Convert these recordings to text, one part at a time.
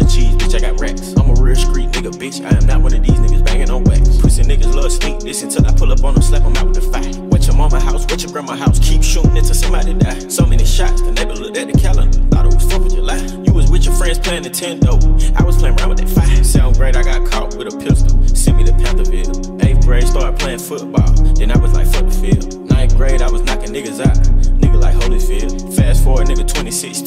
cheese, bitch, I got racks. I'm a real street nigga, bitch. I am not one of these niggas banging on wax. Pussy niggas love sneak this until I pull up on them, slap them out with the fire. What your mama house, what your grandma house, keep shooting until somebody die. So many shots, the neighbor looked at the calendar, thought it was 4th of July. You was with your friends playing Nintendo, I was playing around with that fire. Sound great, I got caught with a pistol, sent me to Pantherville. 8th grade, started playing football, then I was like, fuck the field. Ninth grade, I was knocking niggas out, nigga like Holyfield. Fast forward, nigga 2016,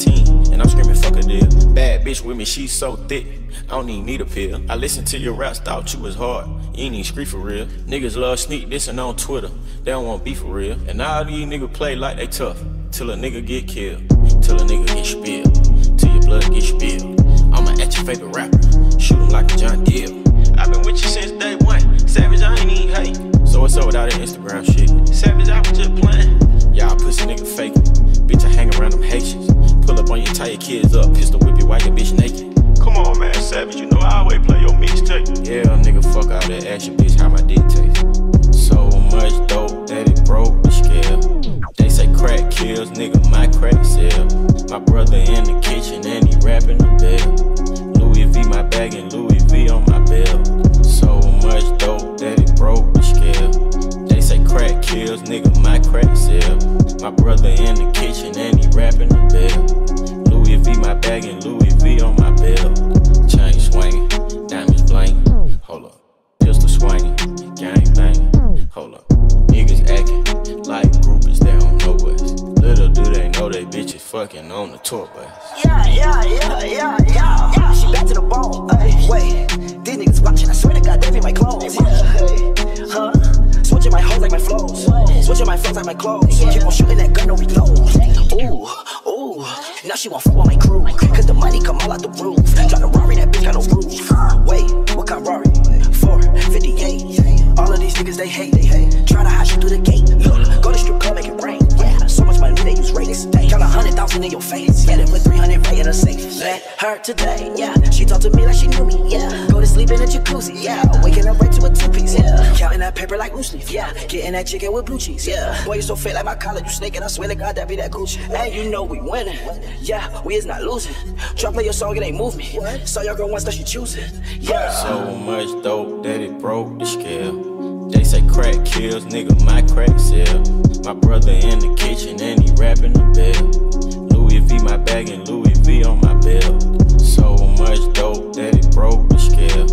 bitch with me, she so thick, I don't even need a pill. I listened to your raps, thought you was hard, you ain't even scream for real. Niggas love sneak dissing on Twitter, they don't want beef for real. And all these niggas play like they tough, till a nigga get killed, till a nigga get spilled, till your blood get spilled. I'ma at your favorite rapper, shoot him like a John Deere. Kills, nigga, my crack sell. My brother in the kitchen and he rapping the bell. Louis V, my bag and Louis V on my belt. So much dope that it broke the scale. They say crack kills, nigga, my crack sell. My brother in the kitchen and he rapping the bell. Louis V, my bag and Louis V on my belt. Chain swinging, diamonds blanking. Hold up, pistol swinging, gang banging. Hold up, fucking on the tour bus. Yeah, yeah, yeah, yeah, yeah, yeah. She back to the bone. Ay, wait, these niggas watching. I swear to God, they be my clothes. Yeah, hey, huh? Switching my hoes like my flows. Switching my flows like my clothes. Keep on shooting that gun, no reload. Ooh, ooh. Now she want fuck with my crew. Cause the money come all out the roof. Drive a Rari, that bitch got no roof. Wait, what kind Rari? 458. All of these niggas they hate. They hate. A in your face. Yeah, they put 300 right in a safe. Let her today. Yeah, she talked to me like she knew me. Yeah, go to sleep in a jacuzzi. Yeah, waking up right to a two piece. Yeah, counting that paper like loose leaf. Yeah, getting that chicken with blue cheese. Yeah, boy you so fake like my collar. You snake snaking. I swear to God that be that Gucci. Hey, you know we winning. Yeah, we is not losing. Try play your song, it ain't move me. Saw your girl once, that she choosing. Yeah. So much dope that it broke the scale. They say crack kills, nigga, my crack sell. My brother in the kitchen and he rapping the bell. V, my bag and Louis V on my belt. So much dope that it broke the scale.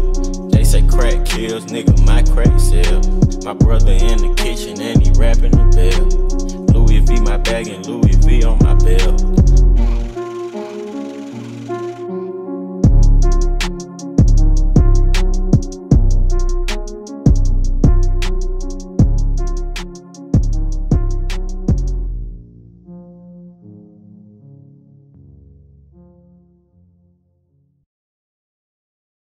They say crack kills, nigga, my crack sell. My brother in the kitchen and he rapping the bell. Louis V, my bag and Louis V on my belt.